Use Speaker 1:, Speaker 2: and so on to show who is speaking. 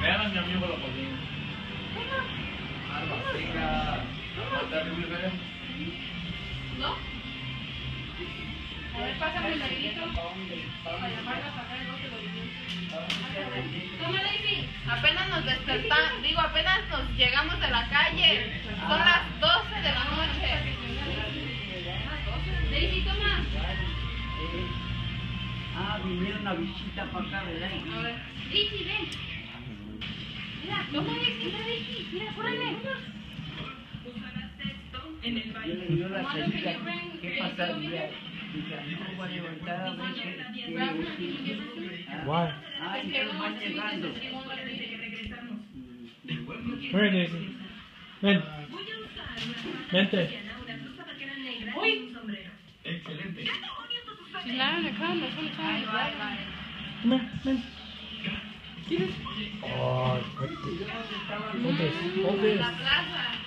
Speaker 1: Vean a mi amigo la cocina. Arma.
Speaker 2: ¿No? A ver, pásame el negrito. Para llamarla para acá, no te lo digo. Toma, Daisy. Apenas nos despertamos, digo, apenas nos llegamos de la calle. Son las 12 de la noche. Daisy, toma.
Speaker 3: Ah, vinieron a visita para acá, ¿verdad?
Speaker 2: A ver. Daisy, ven.
Speaker 3: Dije, no voy a levantar a ver qué van llegando.
Speaker 4: Ven. Vente.
Speaker 1: Excelente.
Speaker 2: Ground, that's
Speaker 4: It. Oh, this.
Speaker 2: La plaza.